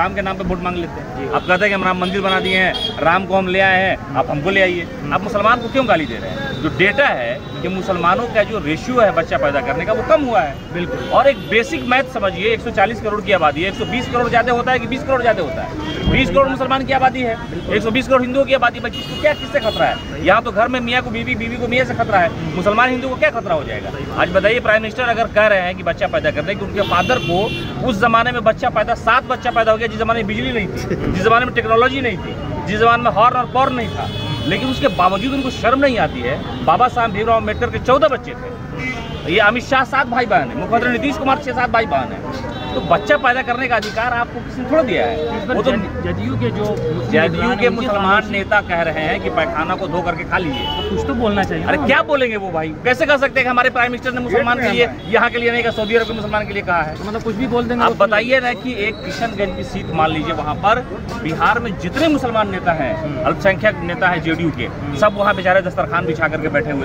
काम के नाम पे वोट मांग लेते हैं। आप कहते हैं कि हम राम मंदिर बना दिए हैं राम को हम ले आए हैं आप हमको ले आइए। आप मुसलमान को क्यों गाली दे रहे हैं? जो डेटा है कि मुसलमानों का जो रेशियो है बच्चा पैदा करने का वो कम हुआ है। बिल्कुल। और एक बेसिक मैथ समझिए 140 करोड़ की आबादी है 120 करोड़ ज़्यादा होता है कि 20 करोड़ ज़्यादा होता है? 20 करोड़ मुसलमान की आबादी है। 120 करोड़ हिंदुओं की आबादी बच्ची को क्या किससे खतरा है? यहाँ तो घर में मियाँ को बीवी बीवी को मियाँ से खतरा है। मुसलमान हिंदू को क्या खतरा हो जाएगा? आज बताइए प्राइम मिनिस्टर अगर कह रहे हैं कि बच्चा पैदा करने की उनके फादर को उस जमाने में बच्चा पैदा, सात बच्चा पैदा हो गया, जिस जमाने में बिजली नहीं थी, जिस जमाने में टेक्नोलॉजी नहीं थी, जिस जमाने में हॉर्न और पॉर्न नहीं था। लेकिन उसके बावजूद उनको शर्म नहीं आती है। बाबा साहब भीमराव अंबेडकर के चौदह बच्चे थे। ये अमित शाह सात भाई बहन है, मुख्यमंत्री नीतीश कुमार छह सात भाई बहन है। तो बच्चा पैदा करने का अधिकार आपको किसी ने थोड़ा दिया है? वो तो जदयू के जो जदयू के मुसलमान नेता कह रहे हैं कि पैखाना को धो करके खा लीजिए। तो कुछ तो बोलना चाहिए अरे क्या बोलेंगे वो भाई? कैसे कह सकते हैं हमारे प्राइम मिनिस्टर ने मुसलमान के लिए यहाँ के लिए नहीं कहा सऊदी अरब के मुसलमान के लिए कहा है। तो मतलब कुछ भी बोल देंगे आप बताइए ना कि एक किशनगंज की सीट मान लीजिए वहाँ पर बिहार में जितने मुसलमान नेता हैं अल्पसंख्यक नेता है जेडीयू के सब वहाँ बेचारे दस्तरखान बिछा करके बैठे हुए